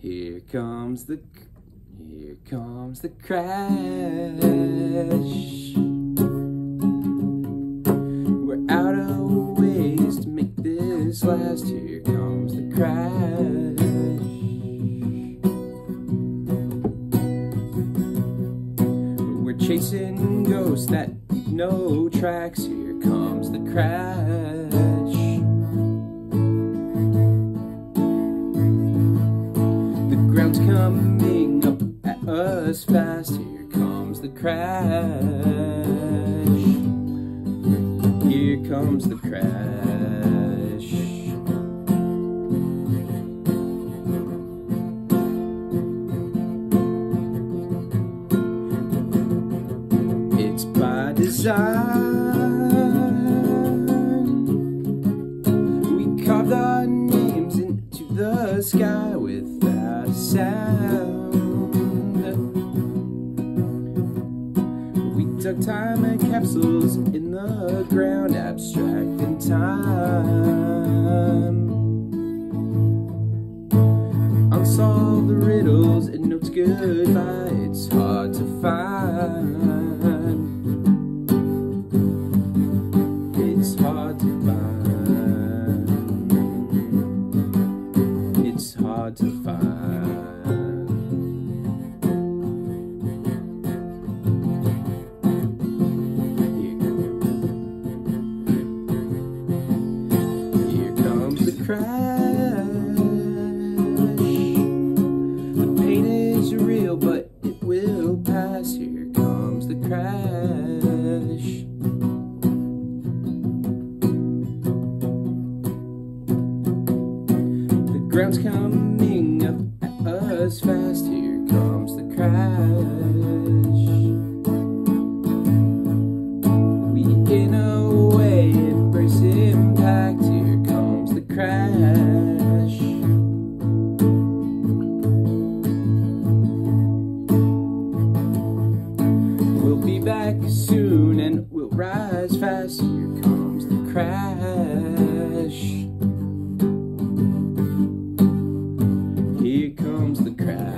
Here comes the here comes the crash. We're out of ways to make this last. Here comes the crash. We're chasing ghosts that no tracks. Here comes the crash. Ground's coming up at us fast. Here comes the crash. Here comes the crash. It's by design. We carved our names into the sky without sound. We dug time and capsules in the ground, abstracting time. Unsolve the riddles and notes goodbye. It's hard to find. It's hard to find. It's hard to find. Crash. The pain is real, but it will pass. Here comes the crash. The ground's coming up at us fast. Here comes the crash. be back soon and we'll rise fast. Here comes the crash. Here comes the crash.